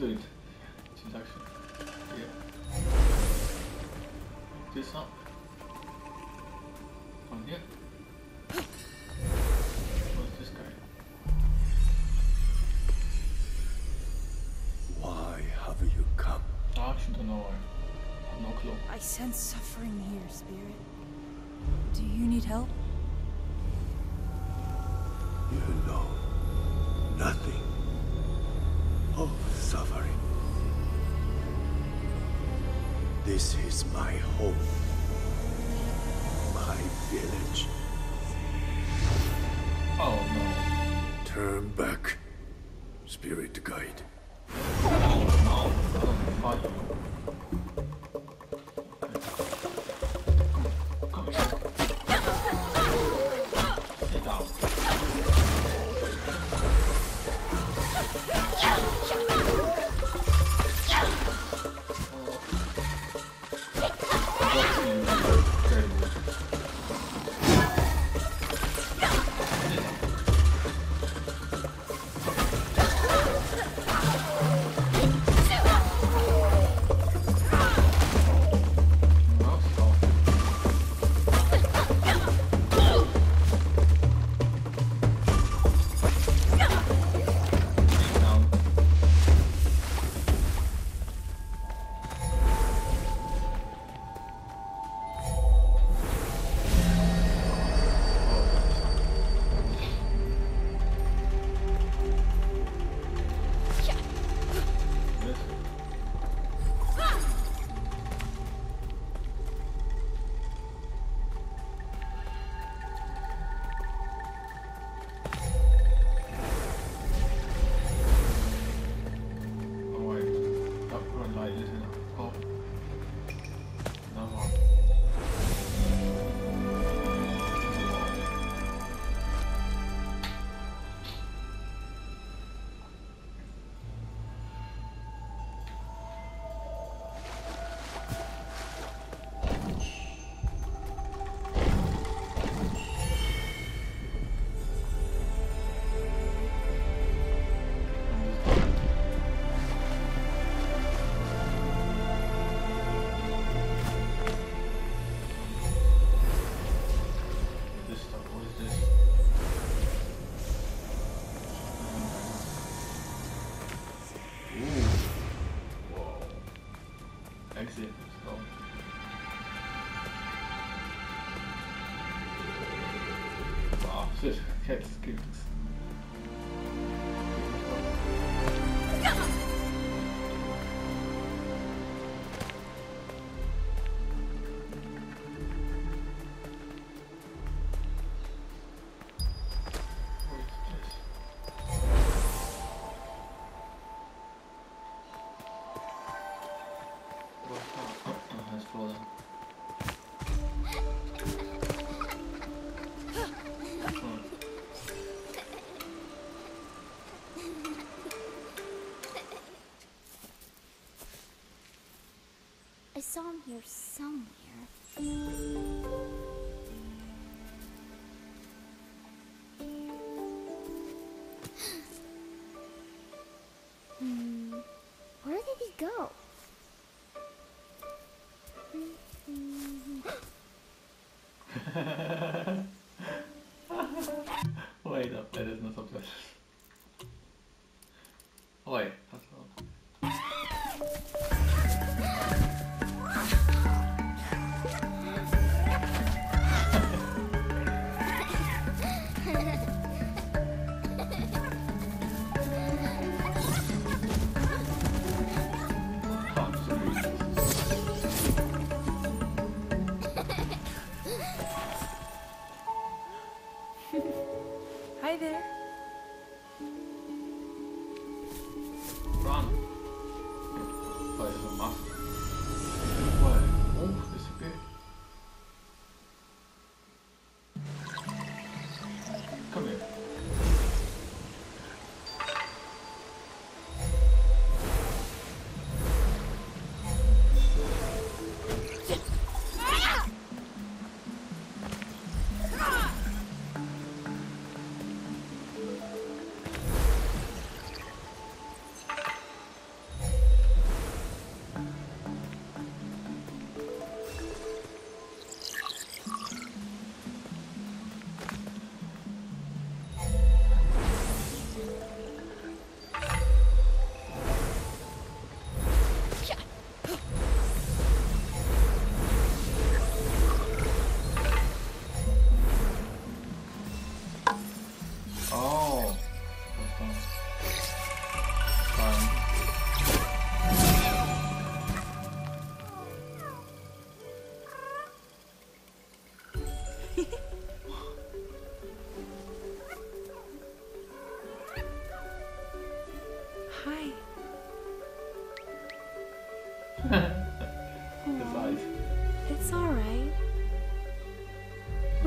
spirits. Uch to it. Seems actually. Yeah. This up. On here. What's this guy? Why have you come? I actually don't know. I have no clue. I sense suffering here, Spirit. Do you need help? You know This is my home, my village. Oh no. Turn back, spirit guide. Oh, no, oh, I Here somewhere. hmm. Where did he go? Hi there. Run. Play the muscle.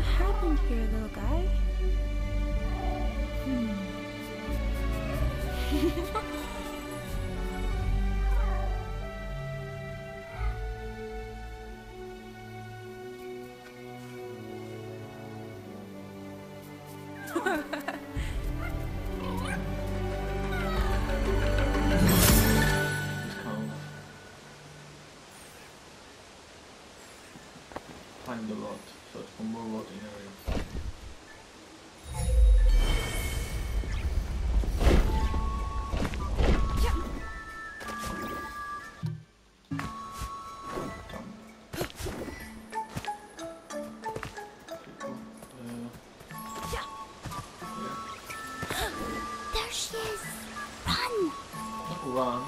What happened here, little guy? Hmm. Run,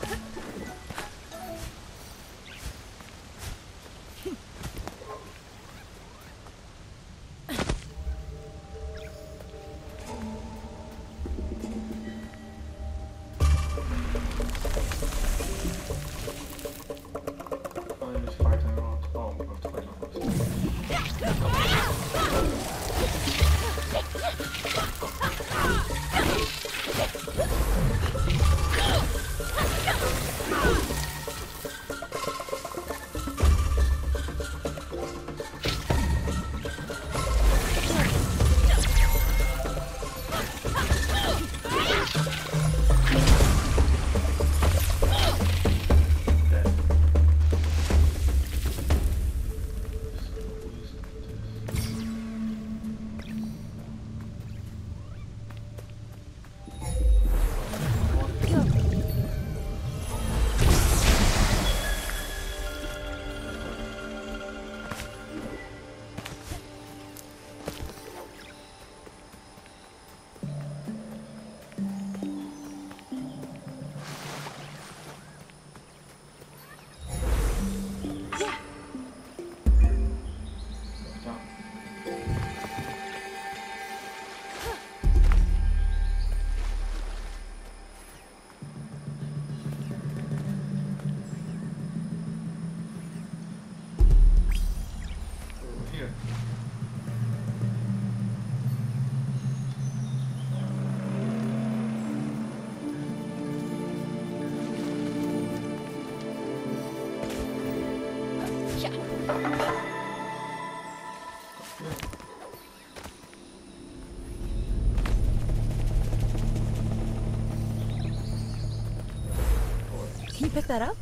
Ha ha ha! Pick that up?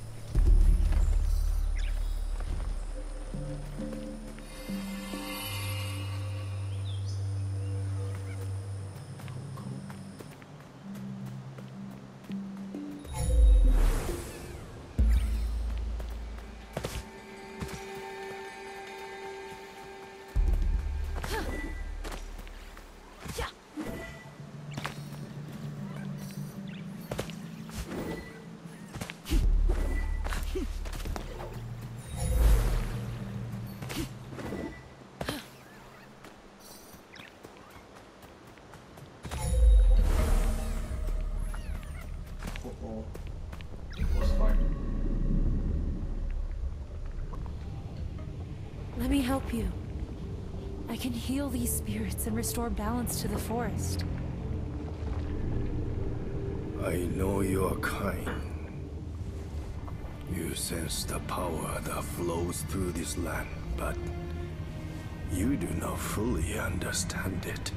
Help you. I can heal these spirits and restore balance to the forest. I know your kind. You sense the power that flows through this land, but you do not fully understand it.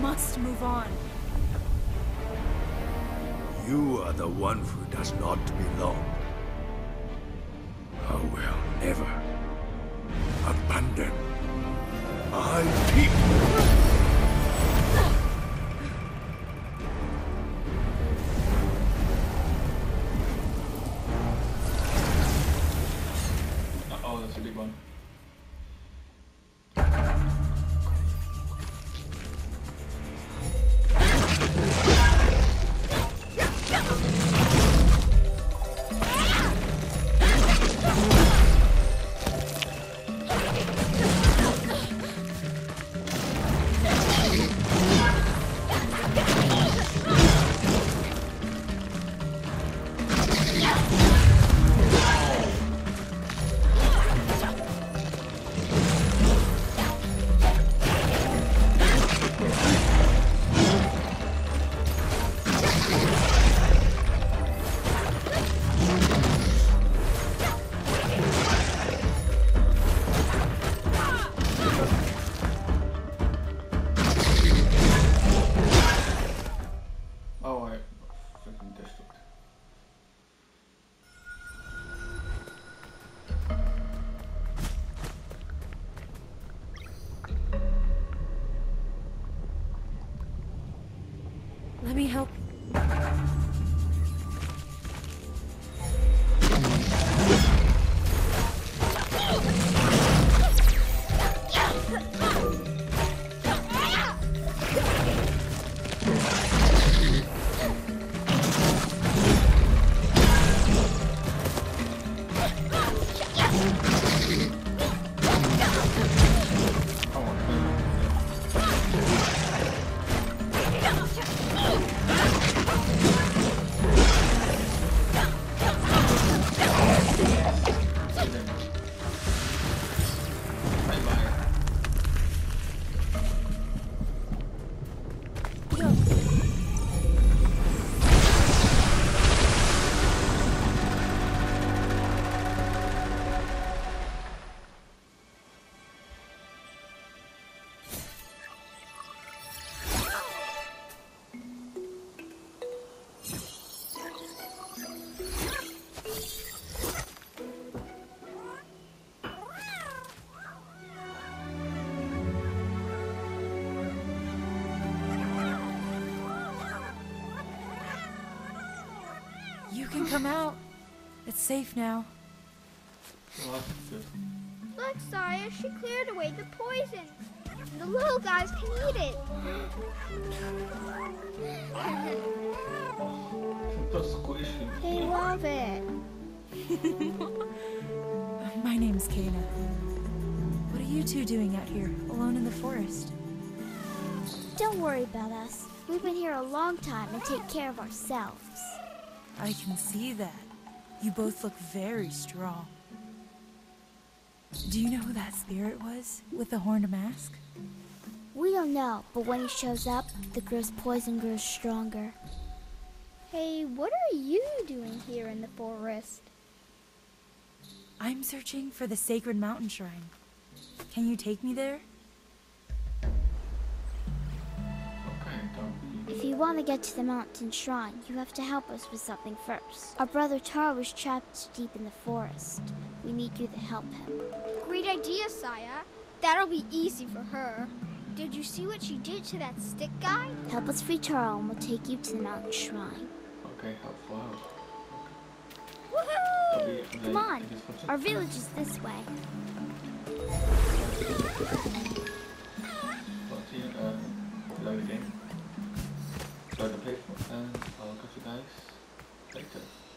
Must move on. You are the one who does not belong. I will never abandon my people. Me help. You can come out. It's safe now. Well, that's good. Look, Saya, she cleared away the poison. The little guys can eat it. They love it. My name's Kena. What are you two doing out here, alone in the forest? Don't worry about us. We've been here a long time and take care of ourselves. I can see that. You both look very strong. Do you know who that spirit was with the horned mask? We don't know, but when he shows up, the girl's poison grows stronger. Hey, what are you doing here in the forest? I'm searching for the sacred mountain shrine. Can you take me there? If you want to get to the mountain shrine, you have to help us with something first. Our brother Taro was trapped deep in the forest. We need you to help him. Great idea, Saya. That'll be easy for her. Did you see what she did to that stick guy? Help us free Taro and we'll take you to the mountain shrine. Okay, helpful help. Woohoo! Come on, I guess what's our village is this way. Well, see uh, if you and I'll catch you guys later.